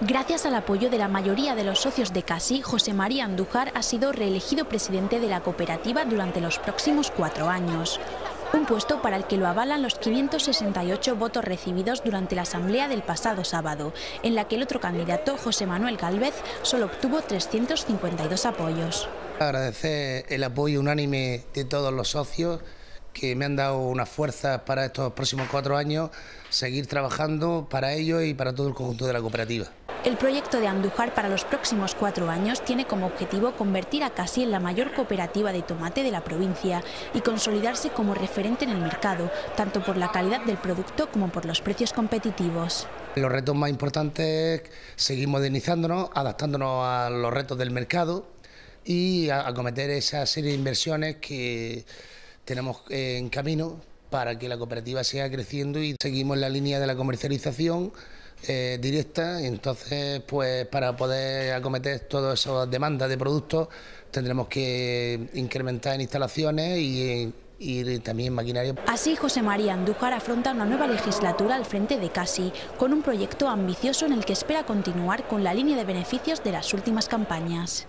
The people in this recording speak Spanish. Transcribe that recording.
Gracias al apoyo de la mayoría de los socios de Casi, José María Andújar ha sido reelegido presidente de la cooperativa durante los próximos cuatro años. Un puesto para el que lo avalan los 568 votos recibidos durante la asamblea del pasado sábado, en la que el otro candidato, José Manuel Galvez, solo obtuvo 352 apoyos. Agradecer el apoyo unánime de todos los socios que me han dado una fuerza para estos próximos cuatro años, seguir trabajando para ellos y para todo el conjunto de la cooperativa. El proyecto de Andújar para los próximos cuatro años tiene como objetivo convertir a Casi en la mayor cooperativa de tomate de la provincia y consolidarse como referente en el mercado, tanto por la calidad del producto como por los precios competitivos. Los retos más importantes es seguir modernizándonos, adaptándonos a los retos del mercado y acometer esa serie de inversiones que tenemos en camino para que la cooperativa siga creciendo y seguimos la línea de la comercialización eh, directa. entonces, pues para poder acometer todas esas demandas de productos, tendremos que incrementar en instalaciones y, y también maquinaria. Así, José María Andújar afronta una nueva legislatura al frente de Casi, con un proyecto ambicioso en el que espera continuar con la línea de beneficios de las últimas campañas.